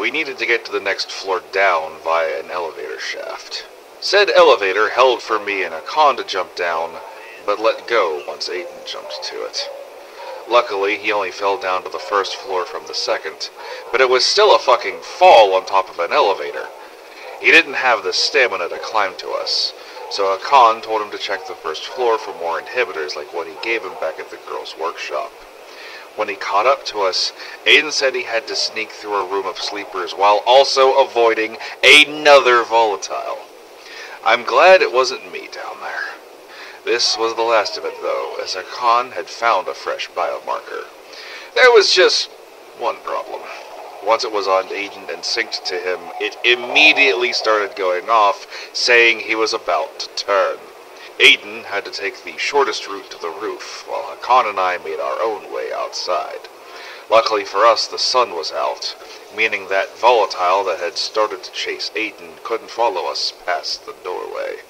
We needed to get to the next floor down via an elevator shaft. Said elevator held for me and Hakon to jump down, but let go once Aiden jumped to it. Luckily, he only fell down to the first floor from the second, but it was still a fucking fall on top of an elevator. He didn't have the stamina to climb to us, so Hakon told him to check the first floor for more inhibitors like what he gave him back at the girls' workshop. When he caught up to us, Aiden said he had to sneak through a room of sleepers while also avoiding another volatile. I'm glad it wasn't me down there. This was the last of it, though, as Hakon had found a fresh biomarker. There was just one problem. Once it was on Aiden and synced to him, it immediately started going off, saying he was about to turn. Aiden had to take the shortest route to the roof, while Hakon and I made our own way outside. Luckily for us, the sun was out, meaning that volatile that had started to chase Aiden couldn't follow us past the doorway.